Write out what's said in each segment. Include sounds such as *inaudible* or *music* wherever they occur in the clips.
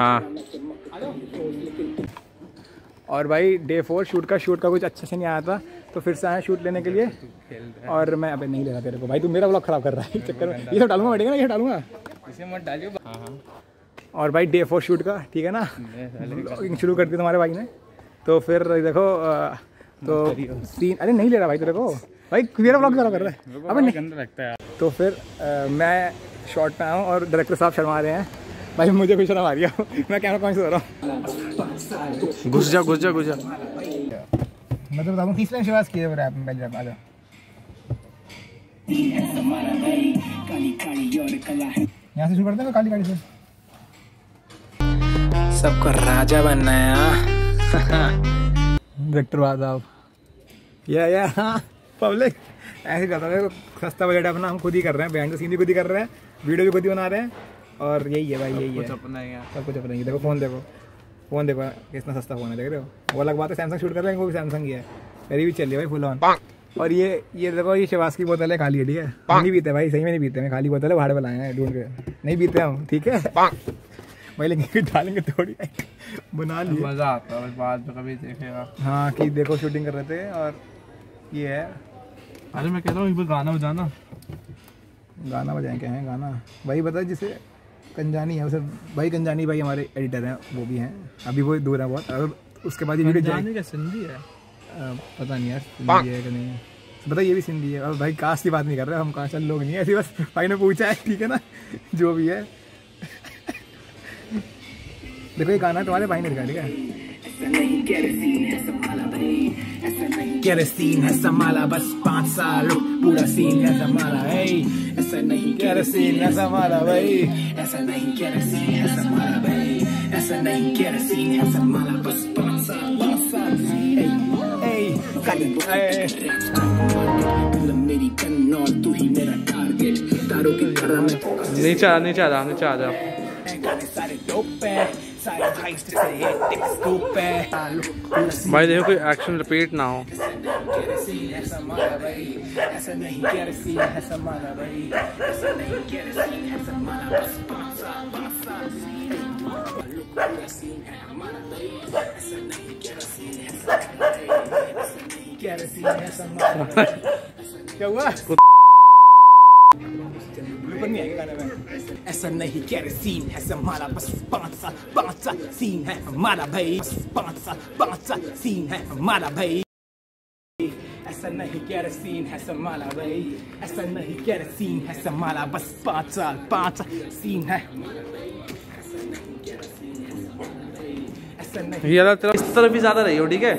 हाँ। और भाई डे फोर शूट का शूट का कुछ अच्छे से नहीं आया था तो फिर से आया शूट लेने के लिए। और मैं अबे नहीं ले रहा तेरे को। भाई तू मेरा ब्लॉग खराब कर रहा है इस चक्कर में। ये सब डालूँगा बैठेगा ना ये डालूँगा। इसे मत डालियो। हाँ हाँ। और भाई डे फोर शूट का ठीक है ना? ब्लॉगिंग शुरू कर दी तुम्हारे भाई ने। तो फिर देखो तो सीन अरे नहीं ले रहा भाई तेरे को। भाई मेरा ब्लॉग खराब कर रहा है। अबे नहीं है। तो फिर मैं शॉर्ट पे आया हूँ और डायरेक्टर साहब शर्मा रहे हैं। भाई मुझे कुछ शर्म आ रही है मैं कैमरा कौन से रहा हूँ? घुस जा घुस जा घुस जा। मैं तो बताऊँ तीसरा शिवास किए हुए रैप में? पहले आ यहाँ से शुरू करते हैं काली काली से? सबको राजा बनना है डायरेक्टर साहब या या पब्लिक ऐसे करता है सस्ता बजट अपना हम खुद ही कर रहे हैं बैंड सीन भी खुद ही कर रहे हैं वीडियो भी खुद ही बना रहे हैं। और यही है भाई यही है। अपना सब कुछ अपना ही देखो फ़ोन देखो। फ़ोन देखो कितना सस्ता फ़ोन है देख रहे हो? वो अलग बात है सैमसंग शूट कर रहे हैं वो भी सैमसंग ही है। मेरी भी चल रही है भाई फुल ऑन और ये ये देखो ये शिवास की बोतल है खाली है ठीक है? हम नहीं पीते भाई सही में नहीं पीते मैं खाली बोतल है भाड़े पे लाए हैं ढूंढ के। नहीं पीते हम ठीक है? भाई लेकिन फिर डालेंगे थोड़ी बना लिए। मज़ा आता है बाद में कभी देखेगा। हाँ कि देखो शूटिंग कर रहे थे और ये है। अरे मैं कह रहा हूँ एक बार गाना बजाना। गाना बजाएँगे हैं? गाना। भाई बता जिसे कंजानी है उसे भाई कंजानी भाई हमारे एडिटर हैं वो भी हैं। अभी वो दूर है बहुत। अगर उसके बाद ये वीडियो जाने का सिंधी है? पता नहीं यार सिंधी है कि नहीं। है बता ये भी सिंधी है। और भाई कास्ट की बात नहीं कर रहे हम कास्ट लोग नहीं है ऐसी बस भाई ने पूछा है ठीक है ना? जो भी है। देखो ये गाना तुम्हारे भाई ने लिखा ठीक है? केरोसिन है संभाला बस पाँच साल पूरा सीन है संभाला है ऐसा नहीं केरोसिन है संभाला भाई ऐसा नहीं केरोसिन है संभाला भाई ऐसा नहीं केरोसिन है संभाला बस पाँच साल पाँच साल ए, ए, काली ए, मेरी कन और तू ही मेरा टारगेट तारों की तरह मैं नीचे आ नीचे आ जा नीचे आ जा। है भाई है देखो कोई एक्शन रिपीट ना हो है है है है है है क्या हुआ ब्लूपर नहीं आएगा गाने में। ऐसा नहीं केरोसिन है संभाला बस पाँच साल पाँच साल सीन है हमारा भाई। बस पाँच साल पाँच साल सीन है हमारा भाई। ऐसा नहीं केरोसिन है संभाला भाई। ऐसा नहीं केरोसिन है संभाला बस पाँच साल पाँच साल सीन है इस तरफ़ भी ज़्यादा रही हो ठीक है?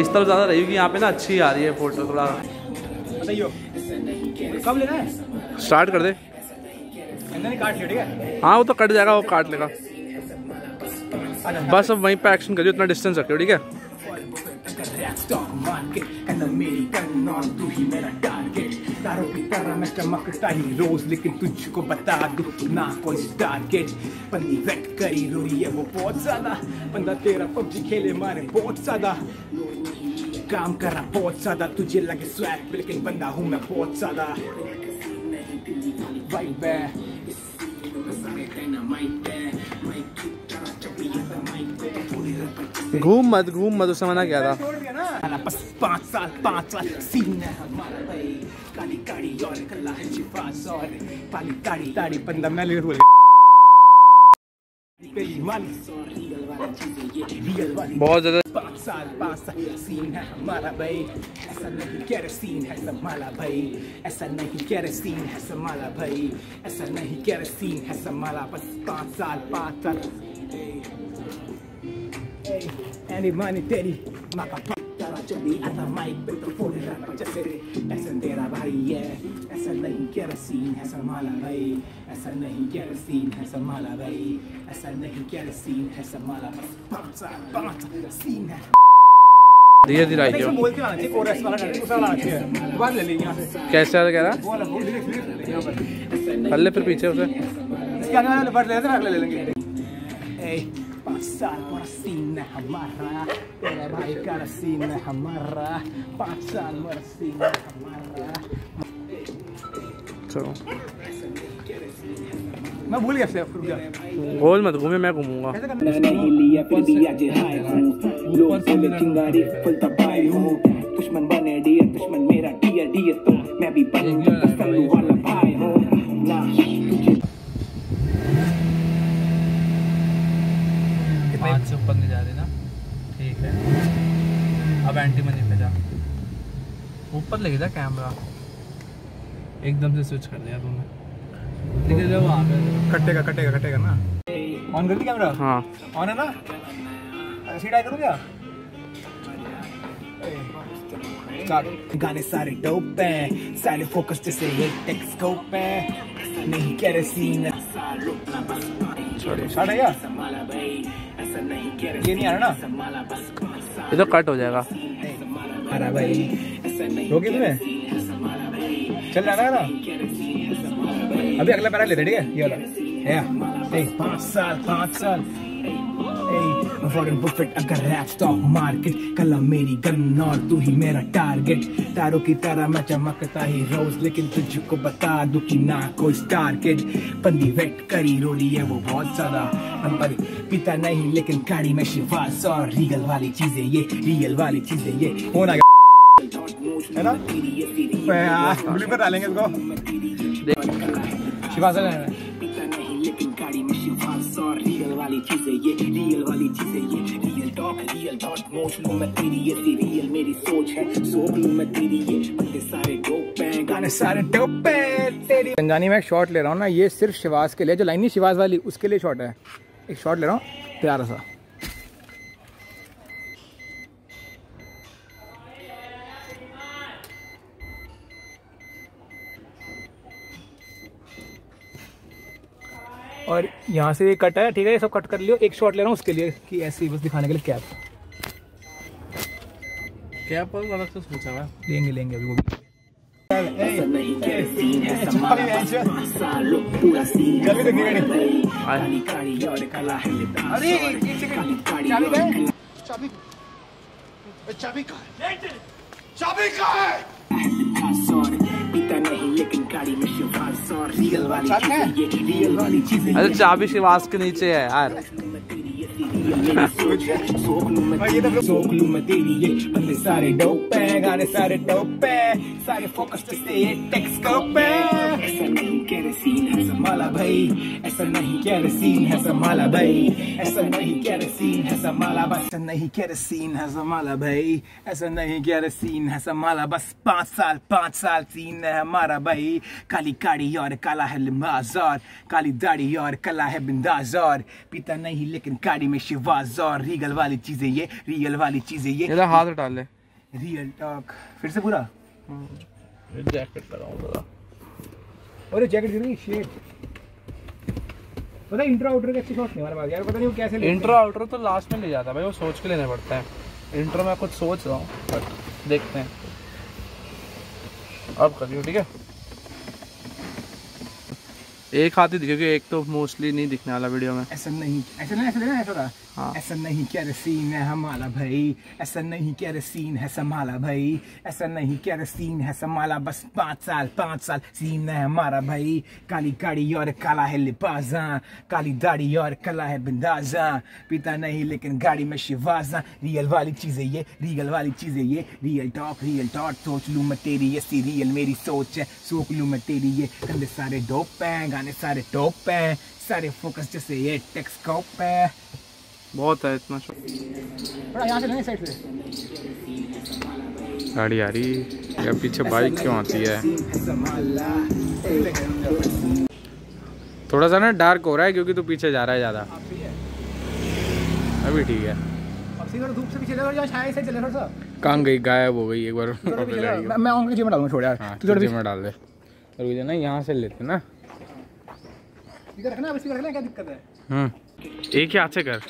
इस तरफ़ ज़्यादा रही हो कि यहाँ पे ना अच्छी आ रही है फ़ोटो थोड़ा। कब लेना है स्टार्ट कर दे। है, वो तो कट जाएगा, वो काट लेगा। बस अब वहीं पे एक्शन करियो, इतना डिस्टेंस रखियो, ठीक है? काम कर रहा बहुत ज़्यादा, तुझे लगे स्वैग लेकिन बंदा हूँ मैं बहुत ज़्यादा। वाइब है घूम मत घूम मत उससे मना किया था? छोड़ दिया ना साला बस पाँच साल पाँच साल सीन है हमारा भाई। काली और कला है और मैं बोल बहुत ज़्यादा साल पास सीन है हमारा भाई ऐसा नहीं केरोसिन है संभाला भाई ऐसा नहीं केरोसिन है संभाला भाई ऐसा नहीं केरोसिन है संभाला बस पाँच साल पाँच Hey, any तेरी माँ का चली आता माइक पे तो फ़ोन रहा जैसे ऐसा तेरा भाई है ऐसा नहीं केरोसिन है संभाला भाई ऐसा नहीं केरोसिन है संभाला भाई ऐसा नहीं केरोसिन है संभाला बस पाँच साल सीन है धीरे धीरे से कैसे आ कह रहा पल्ले फिर पीछे उसे। ले लेंगे। साल पूरा सीन है हमारा तेरा भाई का सीन है हमारा पाँच साल सीन है हमारा चलो मैं भूल गया से रुक जा गोल मत घूमे मैं घूमूँगा नहीं लिया फिर भी आज हाय हूँ लोग बोले चिंगारी फुल दबाई हूँ दुश्मन बने डियर दुश्मन मेरा डियर डियर तो मैं भी बनूँगा सल्लू वाला अब एंटी मनी पे जा। ऊपर लेके जा कैमरा एकदम से स्विच कर दिया तूने। लेके जाओ वहाँ पे कटेगा कटेगा कटेगा ना। ऑन कर दी कैमरा हाँ। ऑन है ना? सीधा करूँ क्या गाने सारे डोप हैं। सारे फोकस जैसे ये टेक्सकोप है। नहीं केरोसिन स्टार्ट है क्या? ये नहीं आ रहा ना ये तो कट हो जाएगा। अरे भाई। तुम्हें? चल रहा है ना अभी अगला पैरा लेते ठीक है? ये वाला। पाँच साल पाँच साल। बुफेट अगर रैप स्टॉक मार्केट कला मेरी गन और तू ही मेरा टारगेट तारों की तरह मैं चमकता ही रोज लेकिन तुझको बता दूँ कि ना कोई स्टार किड बंदी वेट करी रोली है वो बहुत ज़्यादा नंबर पिता नहीं लेकिन गाड़ी में शिवास और रियल वाली चीज़ें ये रियल वाली चीज़ें ये। गया है डालेंगे इसको तेरी रंजानी में एक शॉट ले रहा हूँ ना, ये सिर्फ़ शिवास के लिए, जो लाइन नहीं शिवास वाली, उसके लिए शॉट है। एक शॉट ले रहा हूँ, प्यारा सा। और यहाँ से ये कट है ठीक है ये सब कट कर लियो। एक शॉट ले रहा हूँ उसके लिए कि ऐसे ही बस दिखाने के लिए कैप क्या पर अलग से सोचा हुआ है। लेंगे लेंगे अभी वो भी। ऐसा नहीं केरोसिन रियल वाली चाबी? चीज़ें रियल वाली चीज़ें। अरे चाबी शिवास के नीचे है यार। *laughs* सोख लूँ मैं तेरी ये बंदे सारे डोप। हैं सारे डोप सारे फोकस से ये टेक्सकोप है ऐसा नहीं केरोसिन है संभाला भाई ऐसा नहीं केरोसिन है संभाला भाई ऐसा नहीं केरोसिन है संभाला बस ऐसा नहीं केरोसिन है संभाला भाई ऐसा नहीं केरोसिन है संभाला बस पाँच साल पाँच साल सीन है हमारा भाई काली काड़ी और काला है लिबास और काली दाढ़ी और कला है बिंदास और पीता नहीं लेकिन काड़ी में शिवाज और रियल वाली चीज़ें ये रियल वाली चीज़ें ये तो हाथ डाल ले रियल टॉक फिर से पूरा? जैकेट लगाऊँ जरा। अरे जैकेट गिर गई शेट पता इंट्रो आउटर के अच्छे शॉट नहीं हमारे पास यार पता नहीं वो कैसे इंट्रो आउटर तो लास्ट में ले जाता है भाई वो सोच के लेने पड़ता है। इंट्रो में कुछ सोच रहा हूँ बट देखते हैं। अब करियो ठीक है? एक हाथ ही दिखेगी एक तो मोस्टली नहीं दिखने वाला वीडियो में। ऐसा नहीं ऐसा नहीं ऐसा नहीं ऐसा था हाँ। ऐसा नहीं क्या सीन है हमारा भाई? ऐसा नहीं क्या सीन है संभाला भाई? ऐसा नहीं क्या सीन है संभाला? बस पाँच साल पाँच साल सीन है हमारा भाई। काली गाड़ी और काला है लिपाजा काली दाढ़ी और कला है बिंदाजा। पिता नहीं लेकिन गाड़ी में शिवाजा। रियल वाली चीज़ें ये रियल वाली चीज़ें ये। रियल टॉक रियल टॉट सोच लूँ मैं तेरी ये सी रियल मेरी सोच है। सोच लूँ मैं तेरी ये। कंधे सारे डोप हैं, गाने सारे टॉप हैं। सारे फोकस जैसे ये टेक्सकोप है। बहुत है इतना शो थोड़ा यहाँ से लेने साइड से। गाड़ी आ रही या पीछे बाइक क्यों आती है? थोड़ा सा ना डार्क हो रहा है क्योंकि तू पीछे जा रहा है ज़्यादा। अभी ठीक है। कहाँ गई? गायब हो गई एक बार। मैं मैं उनके जीवन डालूँगा छोड़ यार। हाँ तू तुझे में डाल दे। और मुझे ना यहाँ से लेते ना। इधर रखना रखना क्या दिक्कत है? हम्म एक ही हाथ से कर।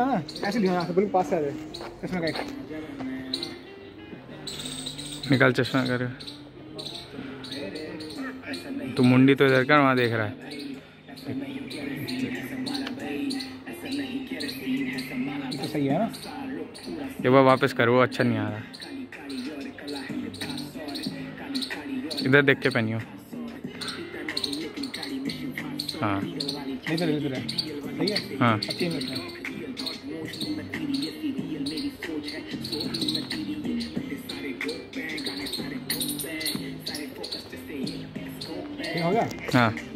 ऐसे लिया यहाँ से बिल्कुल पास से आ जाए चश्मा का निकाल चश्मा कर। तू मुंडी तो इधर कर वहाँ देख रहा है। तो सही है ना बार वापस कर वो अच्छा नहीं आ रहा। इधर देख के पहनियो। हाँ। इधर इधर है? है। ठीक हो गया हाँ